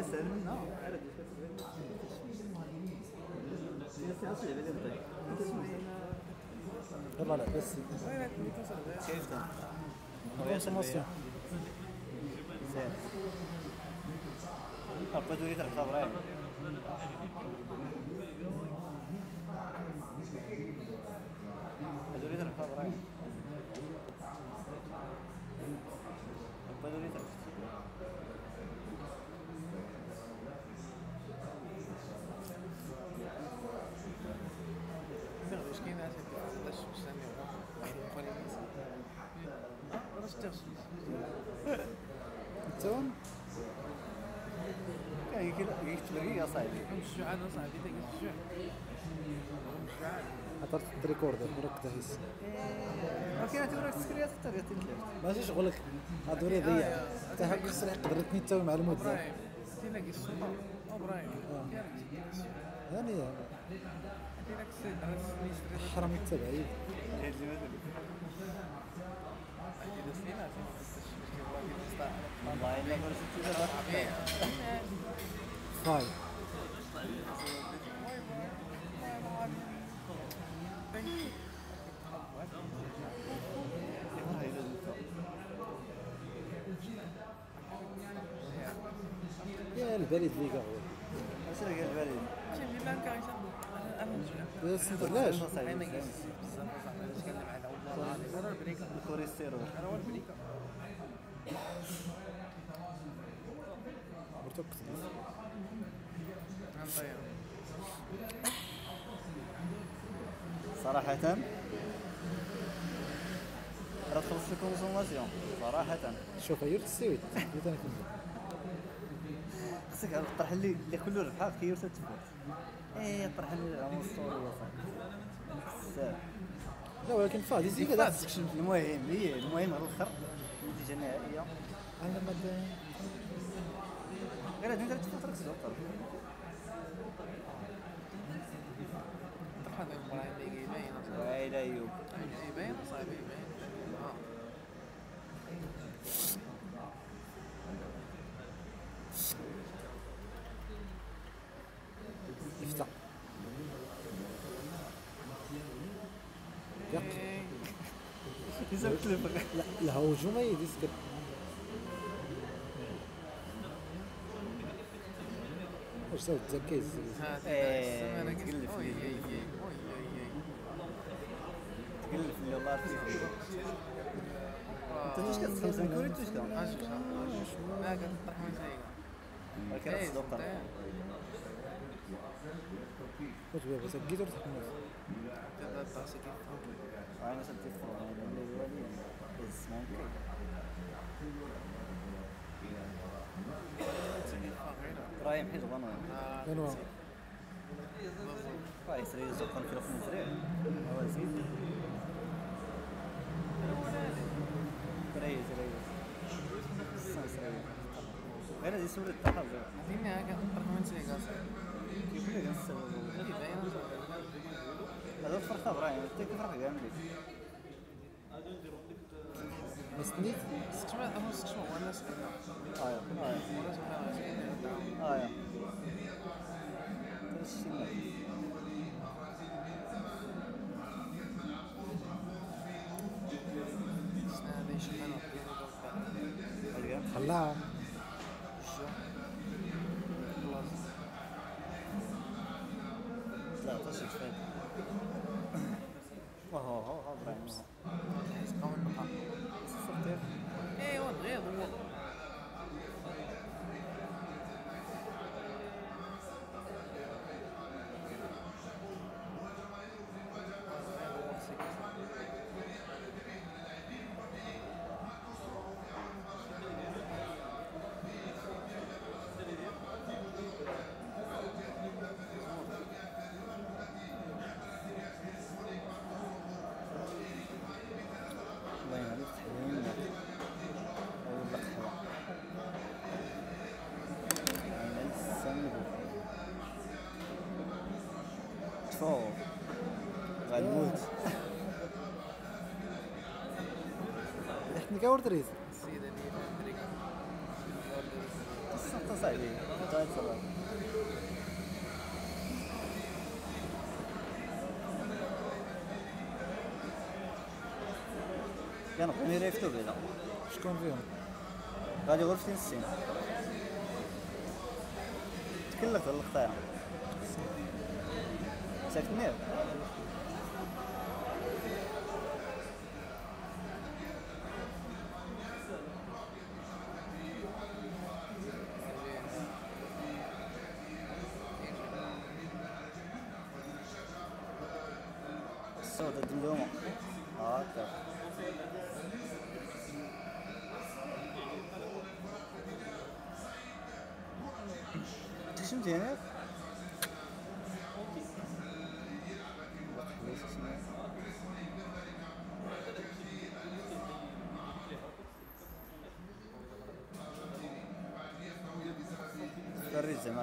اسهل منها يلا لا بس كيف Après, tu es très vrai. هذول يدرك هذا رايح هذول يدرك اش كاين عاد باش مستني واحد واش تغسل التون كان يكتب لي يا صاحبي مش جوعان اصاحبي تلقى الجوع مش جوعان حضرت الريكوردر راك تهيس ولكن تورك السكريات حتى تلف ماشي شغلك. هادو ضيع حتى هاك خسر يقدر يتنيتاوي مع المدة. إبراهيم تلاقي السوبر إبراهيم يعني تلاقي السيد على السنين حرام التبعيد هاد اللي مازال والله الا كنت تجرب فاي يا البريد اللي قاعد. اش اللي قال بالي يا سيدي علاش كوريستيرو مرتك صراحة. راه تخلص الكونسوماسيون صراحة. شوف هي السويد بديت أنا كنت خصك الطرح اللي اللي كله ربحها كي تفوت إيه الطرح اللي على الاسطوري بزاف. لا ولكن فادي زي كذا المهم هي المهم على الآخر النتيجة النهائية أنا ما غير هاد أنت تفوت راك تزوق ويلي ايوب يبين صعيب يبين يفتح يق يزوق تلفك لا لا هجوم يدي سكر واش سويت تزكيز إيه، أنا فيك انت واش كتخلص من كوري واش كان لا كنطرح من سايقه ولكن راه تصدق واش بابا سكيت ولا تحمس أنا اللي هو لي اسمه إبراهيم حيت غنوي انواع راه يسري كيلو في المزريع غير هذه سورة التحف. عطيني هكا من سايقه كيف اللي كنسوي يبين هذا الفرخة إبراهيم أنت كيف راح كامل سنيت سكشما هو سكشما هو الناس آه آه الناس آه يا. خلاها لا تشك فين وهو هو هو إبراهيم صرت ايوا غير هو الله يعليك تحيين أول لقحة عين السمك تفو غنموت. إحنا كاور دريس السيده اللي في أمريكا السلطة اصاحبي كنت غنتصرف كنبغي نريفتو بعدا شكون فيهم؟ غادي غير في 60 تكلف Safety mi yok? So the Diloma. Okay. Şimdi ne?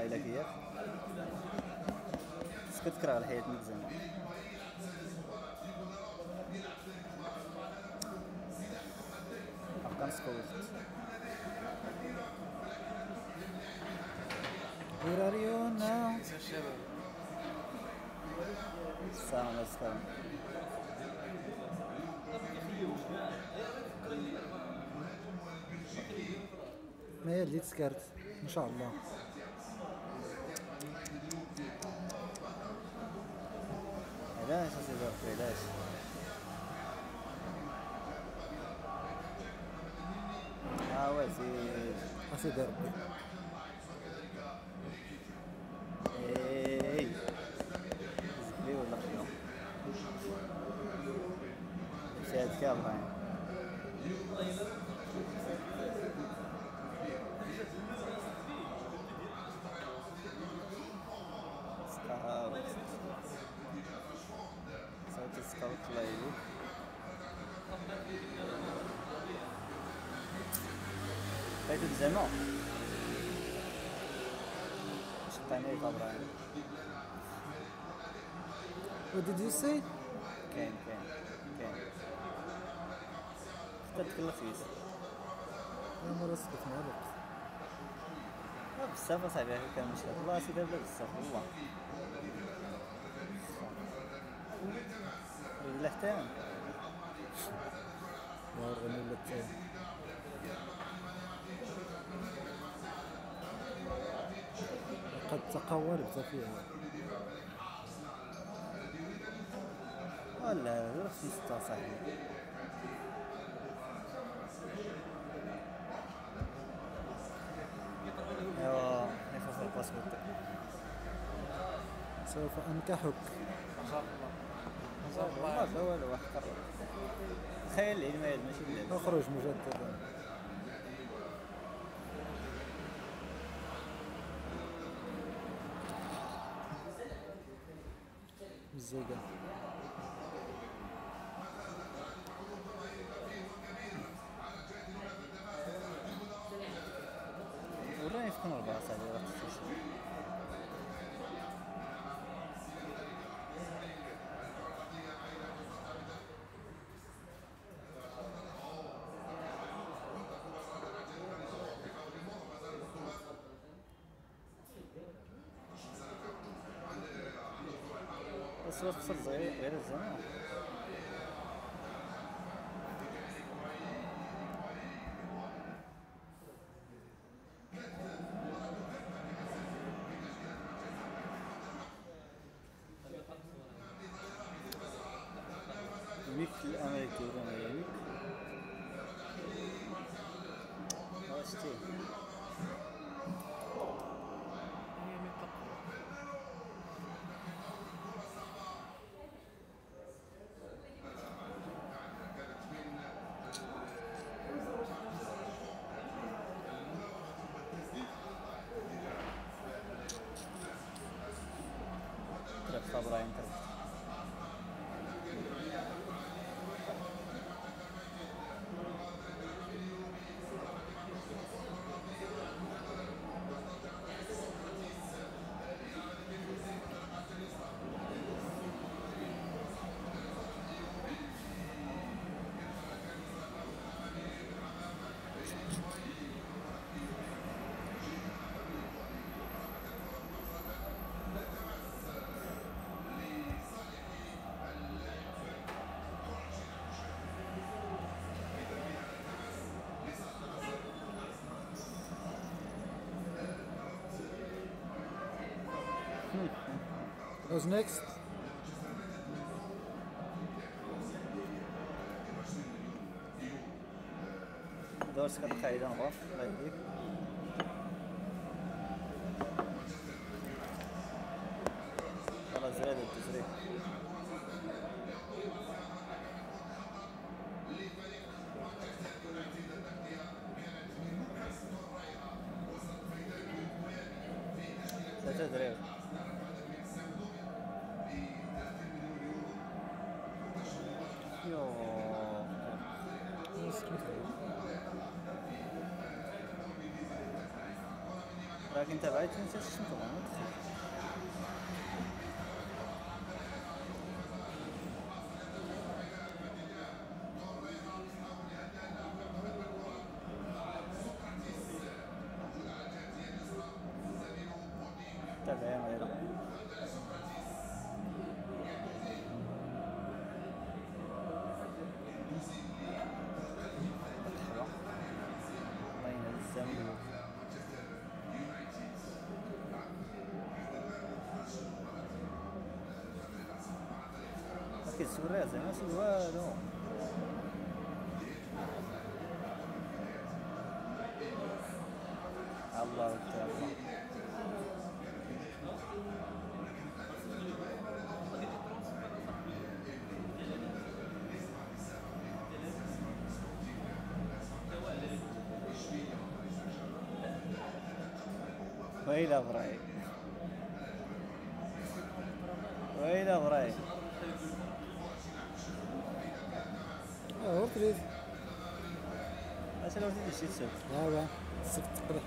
زعما إلا كياك كتكره على حياتك زعما Where are you now? السلام عليكم. ما هي اللي تسكرت ان شاء الله. علاش اسيدي ربي علاش ها هو زيد سكاوت لايف بيت الجمع شطاني طبعا What did you say? كاين كاين كاين حتى تكلف فيس يا مرة سكت مع الوقت بزاف اصاحبي كان مشكل والله سيدي بزاف والله غني ولا التاني قد تقولت فيها. ولا ستة صاحبي ايوا نفس الباسبورت سوف أنكحك. ما شاء الله ما لا والو واحد العلمي هذا ماشي بلاد أخرج مجددا الزيقة بس هو خسر صغير Who's next? Dorskat kaydan var. Like Yok. Nasıl kimse yok. Rakinte var, kimse sıçmış olamaz. كيتصور زعما شي والو الله تعالى ويلا إبراهيم ويلا إبراهيم ماشي السبت لا لا. السبت تقدر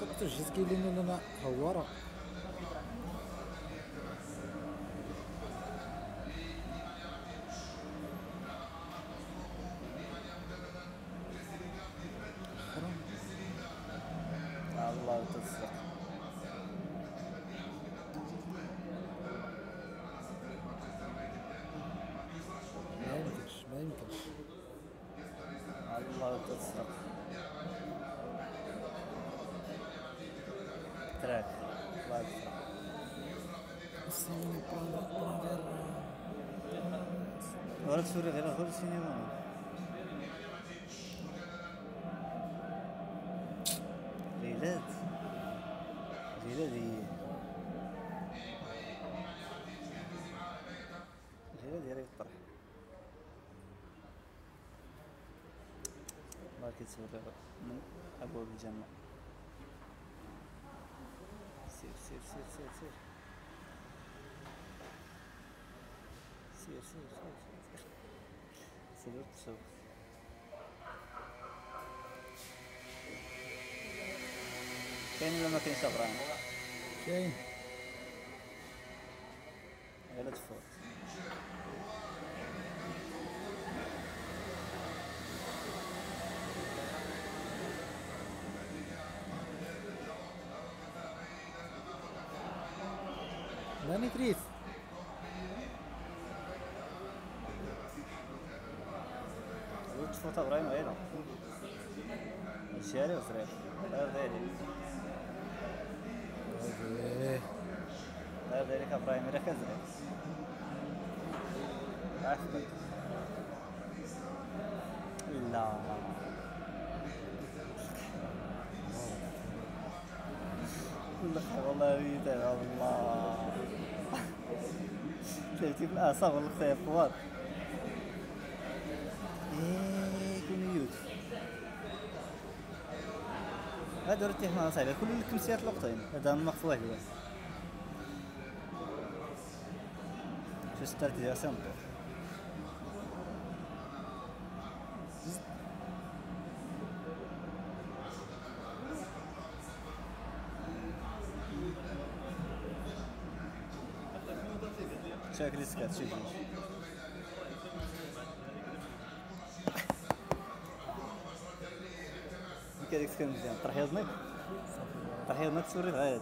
كنت جيت كيلين لنا هواره about that stuff. Track, live stuff. Ora, Sura, era horror cinema. الله كيتصور من ابواب الجنه سير سير سير سير سير سير سير سير سير سير سير تسوق كاين ولا ما كاينش ابراهيم كاين غير تفوت É metriz. O que você Dame Tris. Luci sono stato é vero? In serio, Fre? Perdere. Perdere que avrai, mi raccazzo. Aspetta. No, no. Allah Allah Allah Allah ثلاثين بالاعصاب والخيف والله يكون يوت هادو راه الاتهامات صعيبة كل الكمسيات لقطين هذا النقط واحد. بس شو ستارتي ديال سامبل كانت شي ديك كانت مزيان طرح يا زنيك طرح تسوري غير